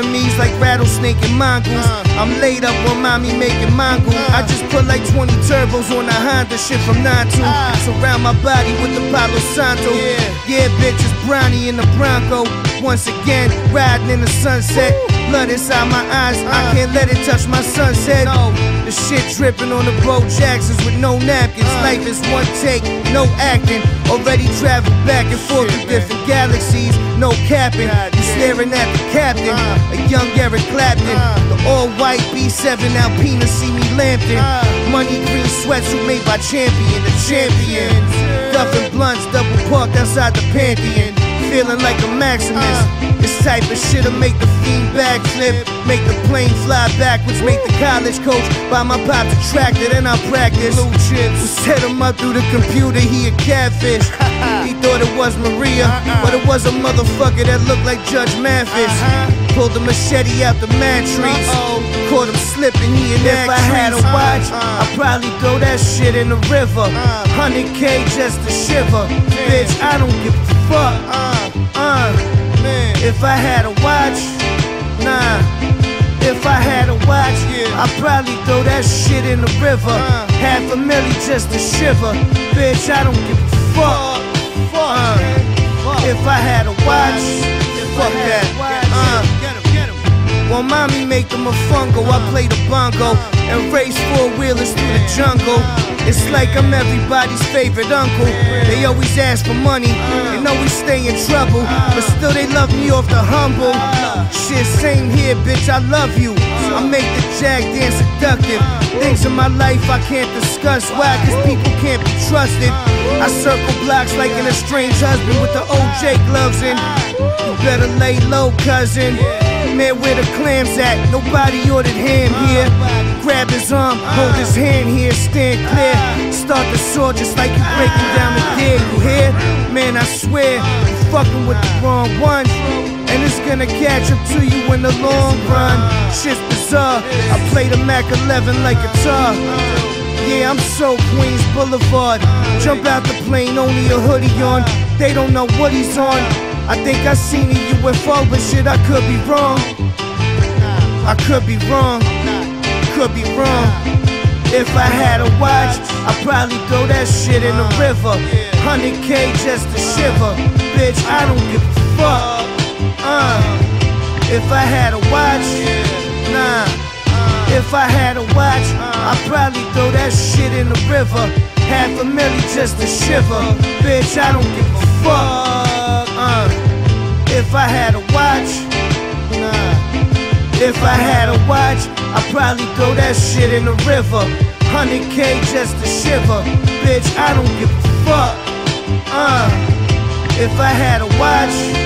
enemies like rattlesnake and mongoose. Uh. I'm laid up on mommy making mongoose. Uh. I just put like 20 turbos on a Honda shit from 9 to. Uh. Surround my body with the Palo Santo. Yeah, bitch, it's Brownie in the Bronco. Once again, riding in the sunset. Blood inside my eyes, I can't let it touch my sunset. The shit dripping on the Bo Jacksons with no napkins. Life is one take, no acting. Already traveled back and forth through different galaxies, no capping. You staring at the captain, a young Eric Clapton. The all white B7 Alpina see me lamping. Money green sweatsuit made by Champion, the champion. Duffin blunts, double parked outside the Pantheon. Feeling like a Maximus. Uh. This type of shit'll make the fiend backflip. Make the plane fly backwards. Make the college coach buy my pop a tractor. Then I practice. Blue chips. Set him up through the computer. He a catfish. Uh-huh. he thought it was Maria, uh-uh. but it was a motherfucker that looked like Judge Mathis. Uh-huh. Pulled the machete out the mattress. Caught him slipping. He and If I had a uh-huh. watch, I'd probably throw that shit in the river. 100k just to shiver. Bitch, I don't give a fuck. Uh, if I had a watch, nah. If I had a watch, I'd probably throw that shit in the river. Half a milli just to shiver. Bitch, I don't give a fuck. Uh, if I had a watch, fuck that. Uh, while mommy make them a fungo, I play the bongo and race four wheelers through the jungle. It's like I'm everybody's favorite uncle. They always ask for money and always stay in trouble, but still they love me off the humble. Shit, same here, bitch, I love you. I make the jag dance seductive. Things in my life I can't discuss. Why? Cause people can't be trusted. I circle blocks like an estranged husband with the OJ gloves in. You better lay low, cousin. Man, where the clams at? Nobody ordered ham here. Grab his arm, hold his hand here, stand clear. Start the sword just like you breaking down the deer, you hear? Man, I swear, you fucking with the wrong one. And it's gonna catch up to you in the long run. Shit's bizarre. I play the Mac 11 like a guitar. Yeah, I'm so Queens Boulevard. Jump out the plane, only a hoodie on. They don't know what he's on. I think I seen a UFO, but shit, I could be wrong. I could be wrong. Could be wrong. If I had a watch, I'd probably throw that shit in the river. 100k just to shiver. Bitch, I don't give a fuck. Uh, if I had a watch, nah. If I had a watch, I'd probably throw that shit in the river. Half a milli just to shiver. Bitch, I don't give a fuck. Uh, if I had a watch, nah. If I had a watch, I'd probably throw that shit in the river. 100k just to shiver. Bitch, I don't give a fuck. Uh, if I had a watch.